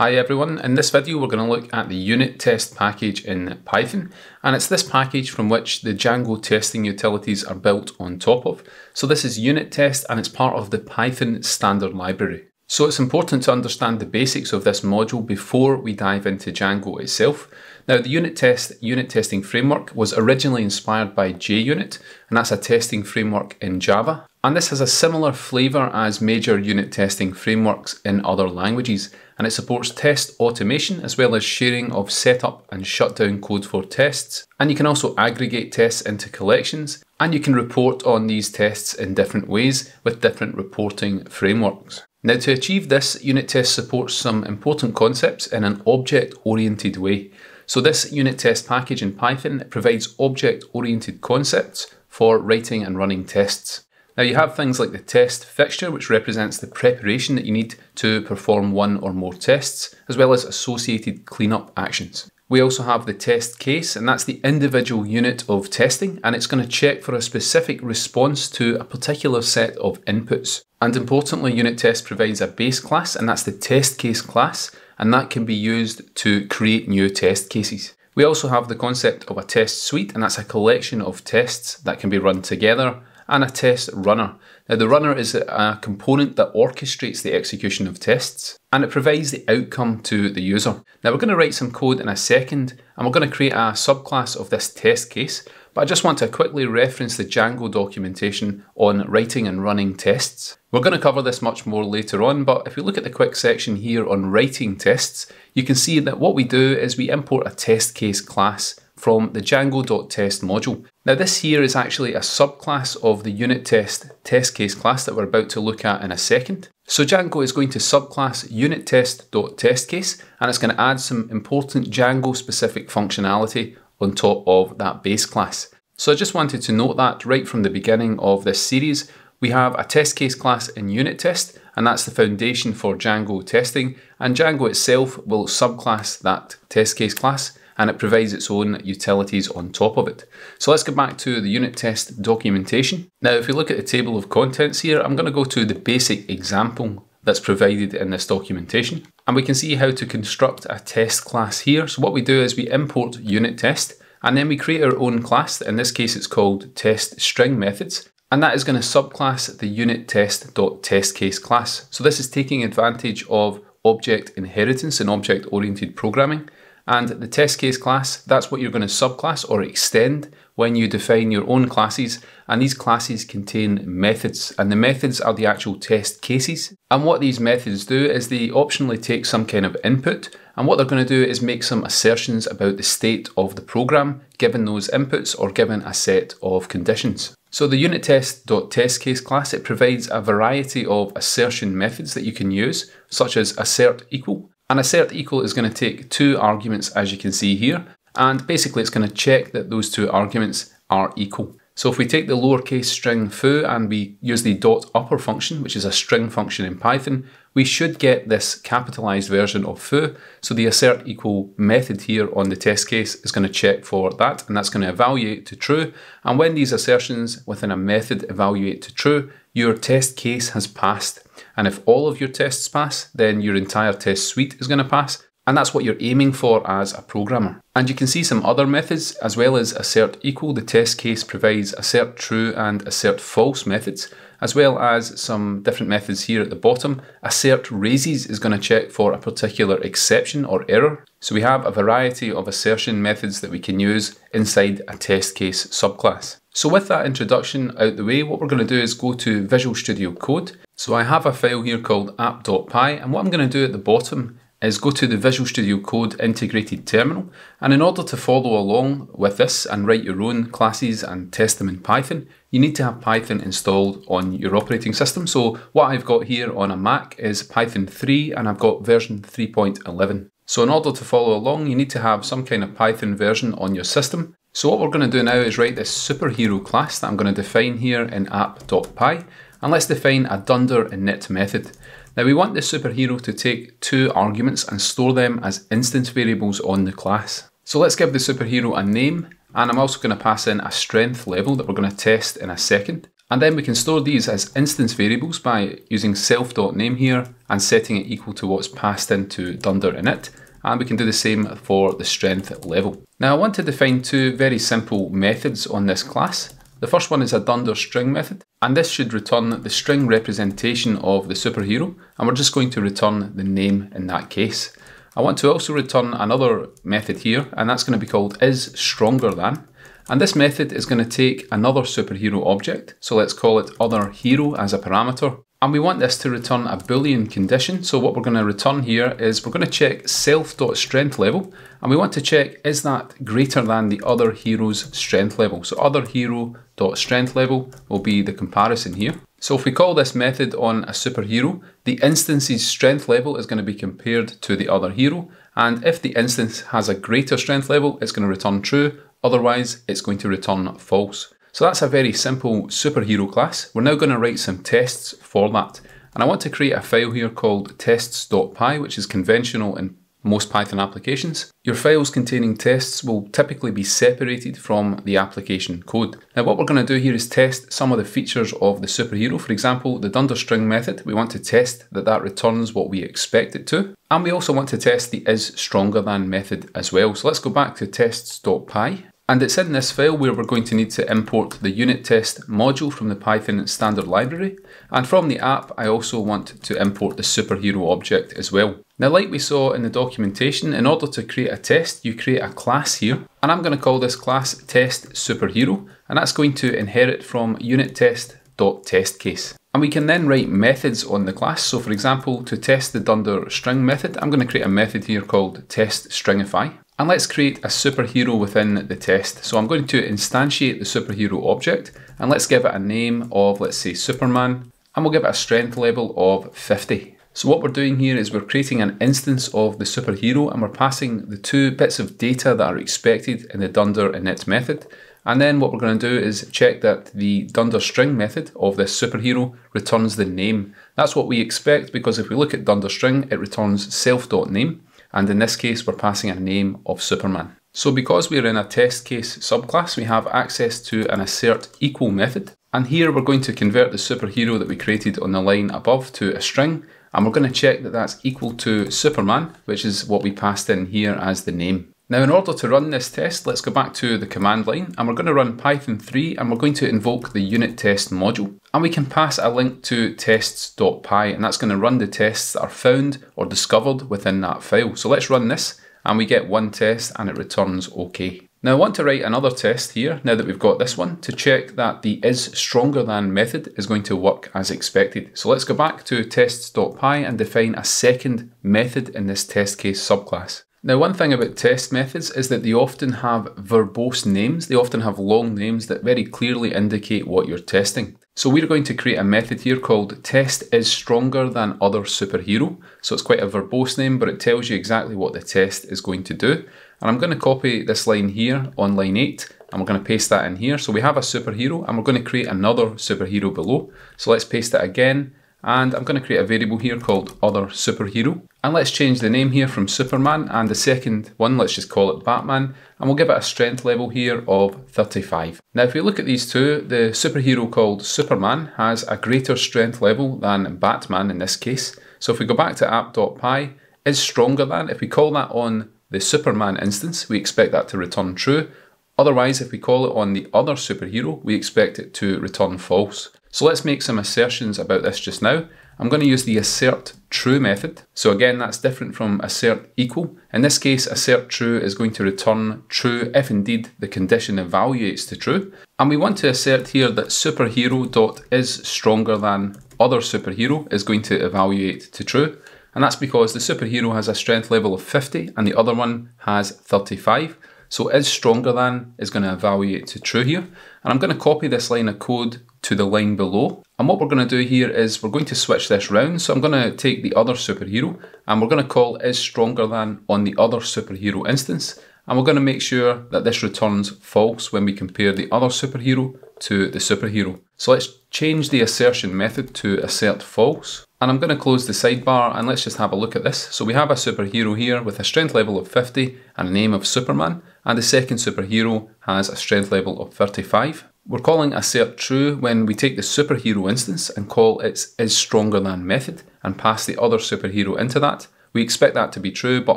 Hi everyone, in this video we're going to look at the unit test package in Python and it's this package from which the Django testing utilities are built on top of. So this is unit test and it's part of the Python standard library. So it's important to understand the basics of this module before we dive into Django itself. Now the unit test unit testing framework was originally inspired by JUnit and that's a testing framework in Java and this has a similar flavour as major unit testing frameworks in other languages and it supports test automation as well as sharing of setup and shutdown code for tests. And you can also aggregate tests into collections and you can report on these tests in different ways with different reporting frameworks. Now to achieve this, unit test supports some important concepts in an object-oriented way. So this unit test package in Python provides object-oriented concepts for writing and running tests. Now you have things like the test fixture, which represents the preparation that you need to perform one or more tests, as well as associated cleanup actions. We also have the test case, and that's the individual unit of testing, and it's going to check for a specific response to a particular set of inputs. And importantly, unit test provides a base class, and that's the test case class, and that can be used to create new test cases. We also have the concept of a test suite, and that's a collection of tests that can be run together and a test runner. Now the runner is a component that orchestrates the execution of tests and it provides the outcome to the user. Now we're going to write some code in a second and we're going to create a subclass of this test case but I just want to quickly reference the Django documentation on writing and running tests. We're going to cover this much more later on, but if we look at the quick section here on writing tests, you can see that what we do is we import a test case class from the Django.test module. Now this here is actually a subclass of the unit test test case class that we're about to look at in a second. So Django is going to subclass unit test.test case and it's going to add some important Django specific functionality on top of that base class. So I just wanted to note that right from the beginning of this series, we have a test case class in unit test and that's the foundation for Django testing and Django itself will subclass that test case class and it provides its own utilities on top of it. So let's get back to the unit test documentation. Now, if you look at the table of contents here, I'm going to go to the basic example that's provided in this documentation. And we can see how to construct a test class here. So what we do is we import unit test and then we create our own class. In this case, it's called test string methods. And that is going to subclass the unit test.testCase class. So this is taking advantage of object inheritance and object oriented programming and the test case class, that's what you're going to subclass or extend when you define your own classes. And these classes contain methods, and the methods are the actual test cases. And what these methods do is they optionally take some kind of input, and what they're going to do is make some assertions about the state of the program given those inputs or given a set of conditions. So the unit test.testCase class, it provides a variety of assertion methods that you can use, such as assert equal, an assert equal is going to take two arguments as you can see here, and basically it's going to check that those two arguments are equal. So if we take the lowercase string foo and we use the dot upper function, which is a string function in Python, we should get this capitalized version of foo. So the assert equal method here on the test case is going to check for that, and that's going to evaluate to true. And when these assertions within a method evaluate to true, your test case has passed. And if all of your tests pass, then your entire test suite is going to pass. And that's what you're aiming for as a programmer. And you can see some other methods as well as assert equal. The test case provides assert true and assert false methods, as well as some different methods here at the bottom. Assert raises is going to check for a particular exception or error. So we have a variety of assertion methods that we can use inside a test case subclass. So with that introduction out the way, what we're going to do is go to Visual Studio Code. So I have a file here called app.py and what I'm going to do at the bottom is go to the Visual Studio Code integrated terminal and in order to follow along with this and write your own classes and test them in Python you need to have Python installed on your operating system. So what I've got here on a Mac is Python 3 and I've got version 3.11 so in order to follow along you need to have some kind of Python version on your system. So what we're going to do now is write this superhero class that I'm going to define here in app.py and let's define a dunder init method. Now we want the superhero to take two arguments and store them as instance variables on the class. So let's give the superhero a name and I'm also going to pass in a strength level that we're going to test in a second. And then we can store these as instance variables by using self.name here and setting it equal to what's passed into dunder init. And we can do the same for the strength level. Now I want to define two very simple methods on this class. The first one is a dunder string method, and this should return the string representation of the superhero, and we're just going to return the name in that case. I want to also return another method here, and that's going to be called is stronger than. And this method is going to take another superhero object, so let's call it other hero as a parameter, and we want this to return a boolean condition. So what we're going to return here is we're going to check self.strength level and we want to check is that greater than the other hero's strength level. So other hero.strength level will be the comparison here. So if we call this method on a superhero, the instance's strength level is going to be compared to the other hero. And if the instance has a greater strength level, it's going to return true. Otherwise, it's going to return false. So that's a very simple superhero class. We're now going to write some tests for that. And I want to create a file here called tests.py, which is conventional in most Python applications. Your files containing tests will typically be separated from the application code. Now what we're going to do here is test some of the features of the superhero. For example, the dunderstring method, we want to test that that returns what we expect it to. And we also want to test the is stronger than method as well. So let's go back to tests.py and it's in this file where we're going to need to import the unit test module from the Python standard library. And from the app, I also want to import the superhero object as well. Now, like we saw in the documentation, in order to create a test, you create a class here. And I'm going to call this class test superhero. And that's going to inherit from unit test.testcase. case. And we can then write methods on the class. So for example, to test the dunder string method, I'm going to create a method here called test stringify. And let's create a superhero within the test. So I'm going to instantiate the superhero object and let's give it a name of, let's say, Superman, and we'll give it a strength level of 50. So what we're doing here is we're creating an instance of the superhero and we're passing the two bits of data that are expected in the dunder init method. And then what we're going to do is check that the dunder string method of this superhero returns the name. That's what we expect because if we look at dunder string, it returns self.name and in this case we're passing a name of Superman. So because we're in a test case subclass, we have access to an assert equal method. And here we're going to convert the superhero that we created on the line above to a string. And we're going to check that that's equal to Superman, which is what we passed in here as the name. Now in order to run this test, let's go back to the command line and we're going to run Python 3 and we're going to invoke the unit test module. And we can pass a link to tests.py and that's going to run the tests that are found or discovered within that file. So let's run this and we get one test and it returns OK. Now I want to write another test here, now that we've got this one, to check that the is stronger than method is going to work as expected. So let's go back to tests.py and define a second method in this test case subclass. Now, one thing about test methods is that they often have verbose names. They often have long names that very clearly indicate what you're testing. So we're going to create a method here called test is stronger than other superhero. So it's quite a verbose name, but it tells you exactly what the test is going to do. And I'm going to copy this line here on line 8 and we're going to paste that in here. So we have a superhero and we're going to create another superhero below. So let's paste it again and I'm going to create a variable here called other superhero and let's change the name here from Superman and the second one let's just call it Batman and we'll give it a strength level here of 35. Now if we look at these two the superhero called Superman has a greater strength level than Batman in this case so if we go back to app.py is stronger than if we call that on the Superman instance we expect that to return true otherwise if we call it on the other superhero we expect it to return false. So let's make some assertions about this just now. I'm going to use the assert true method. So again, that's different from assert equal. In this case, assert true is going to return true if indeed the condition evaluates to true. And we want to assert here that superhero dot is stronger than other superhero is going to evaluate to true. And that's because the superhero has a strength level of 50 and the other one has 35. So is stronger than is going to evaluate to true here. And I'm going to copy this line of code to the line below. And what we're going to do here is we're going to switch this round. So I'm going to take the other superhero and we're going to call is stronger than on the other superhero instance. And we're going to make sure that this returns false when we compare the other superhero to the superhero. So let's change the assertion method to assert false. And I'm going to close the sidebar and let's just have a look at this. So we have a superhero here with a strength level of 50 and a name of Superman. And the second superhero has a strength level of 35. We're calling assert true when we take the superhero instance and call its is stronger than method and pass the other superhero into that. We expect that to be true, but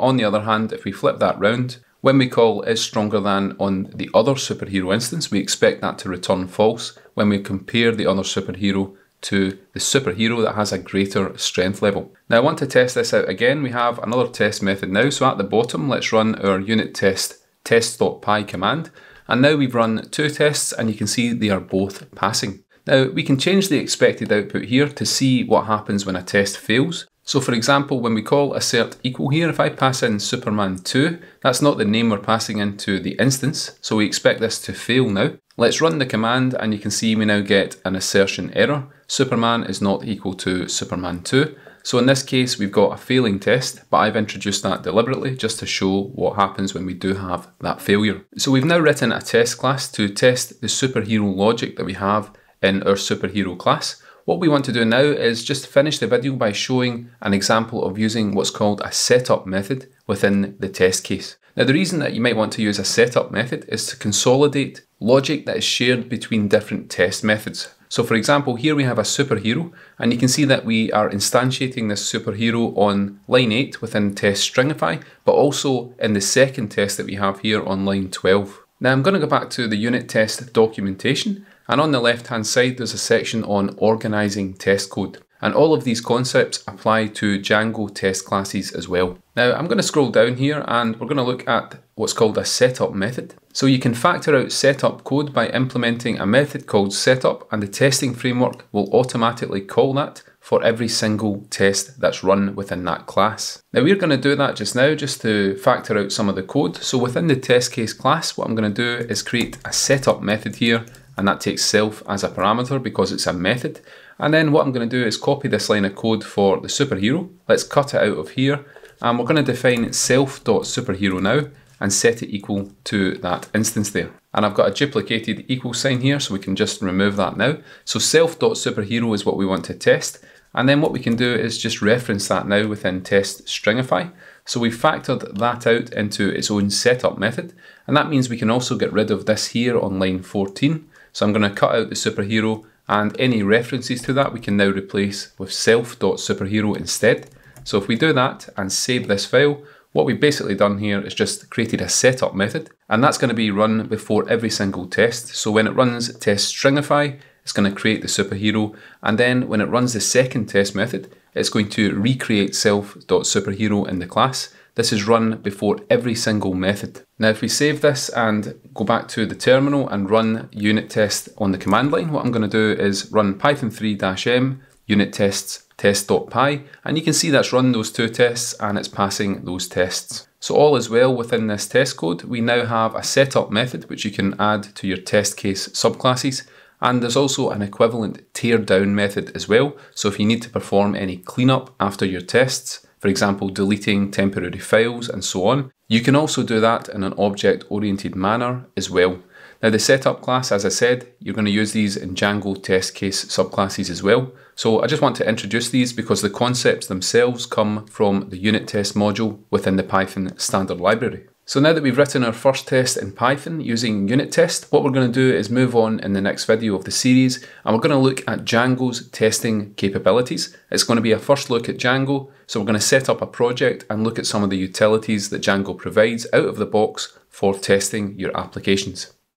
on the other hand, if we flip that round, when we call is stronger than on the other superhero instance, we expect that to return false when we compare the other superhero to the superhero that has a greater strength level. Now I want to test this out again. We have another test method now. So at the bottom, let's run our unit test test.py command. And now we've run two tests and you can see they are both passing. Now we can change the expected output here to see what happens when a test fails. So for example, when we call assert equal here, if I pass in Superman 2, that's not the name we're passing into the instance, so we expect this to fail now. Let's run the command and you can see we now get an assertion error. Superman is not equal to Superman 2. So in this case, we've got a failing test, but I've introduced that deliberately just to show what happens when we do have that failure. So we've now written a test class to test the superhero logic that we have in our superhero class. What we want to do now is just finish the video by showing an example of using what's called a setup method within the test case. Now the reason that you might want to use a setup method is to consolidate logic that is shared between different test methods. So for example, here we have a superhero, and you can see that we are instantiating this superhero on line 8 within test stringify, but also in the second test that we have here on line 12. Now I'm going to go back to the unit test documentation, and on the left hand side there's a section on organising test code. And all of these concepts apply to Django test classes as well. Now I'm going to scroll down here and we're going to look at what's called a setup method. So you can factor out setup code by implementing a method called setup and the testing framework will automatically call that for every single test that's run within that class. Now we're going to do that just now just to factor out some of the code. So within the test case class, what I'm going to do is create a setup method here and that takes self as a parameter because it's a method. And then what I'm going to do is copy this line of code for the superhero. Let's cut it out of here and we're going to define self.superhero now and set it equal to that instance there. And I've got a duplicated equal sign here, so we can just remove that now. So self.superhero is what we want to test. And then what we can do is just reference that now within test stringify. So we factored that out into its own setup method. And that means we can also get rid of this here on line 14. So I'm going to cut out the superhero and any references to that we can now replace with self.superhero instead. So if we do that and save this file, what we've basically done here is just created a setup method, and that's going to be run before every single test. So when it runs test stringify, it's going to create the superhero, and then when it runs the second test method, it's going to recreate self.superhero in the class. This is run before every single method. Now if we save this and go back to the terminal and run unit test on the command line, what I'm going to do is run python 3-m unit tests test.py and you can see that's run those two tests and it's passing those tests. So all is well within this test code. We now have a setup method which you can add to your test case subclasses and there's also an equivalent tear down method as well. So if you need to perform any cleanup after your tests, for example deleting temporary files and so on, you can also do that in an object oriented manner as well. Now the setup class, as I said, you're going to use these in Django test case subclasses as well. So I just want to introduce these because the concepts themselves come from the unit test module within the Python standard library. So now that we've written our first test in Python using unit test, what we're going to do is move on in the next video of the series and we're going to look at Django's testing capabilities. It's going to be a first look at Django, so we're going to set up a project and look at some of the utilities that Django provides out of the box for testing your applications.